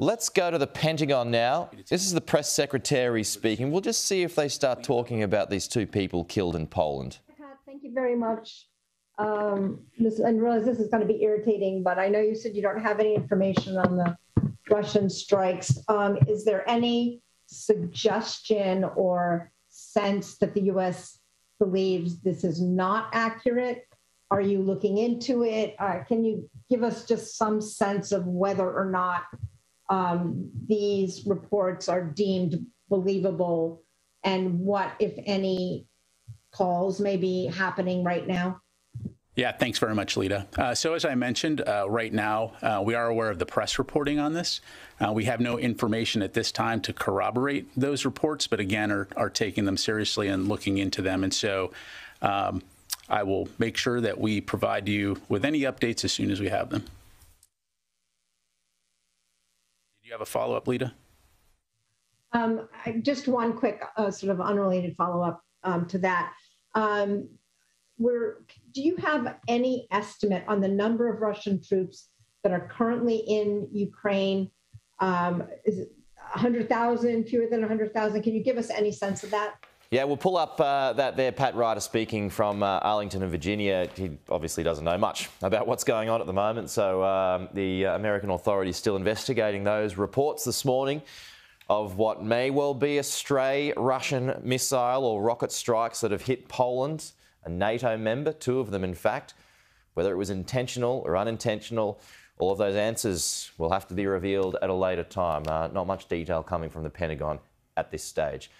Let's go to the Pentagon now. This is the press secretary speaking. We'll just see if they start talking about these two people killed in Poland. Thank you very much. Um, this, I realize this is going to be irritating, but I know you said you don't have any information on the Russian strikes. Um, is there any suggestion or sense that the U.S. believes this is not accurate? Are you looking into it? Uh, can you give us just some sense of whether or not um, these reports are deemed believable and what, if any, calls may be happening right now? Yeah, thanks very much, Lita. Uh, so, as I mentioned, uh, right now uh, we are aware of the press reporting on this. Uh, we have no information at this time to corroborate those reports, but again, are, are taking them seriously and looking into them. And so, um, I will make sure that we provide you with any updates as soon as we have them. Did you have a follow up, Lita? Um, I, just one quick, uh, sort of unrelated follow up um, to that. Um, do you have any estimate on the number of Russian troops that are currently in Ukraine? Um, is it 100,000, fewer than 100,000? Can you give us any sense of that? Yeah, we'll pull up uh, that there. Pat Ryder speaking from uh, Arlington in Virginia. He obviously doesn't know much about what's going on at the moment. So um, the uh, American authorities still investigating those reports this morning of what may well be a stray Russian missile or rocket strikes that have hit Poland a NATO member, two of them in fact. Whether it was intentional or unintentional, all of those answers will have to be revealed at a later time. Uh, not much detail coming from the Pentagon at this stage.